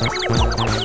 Música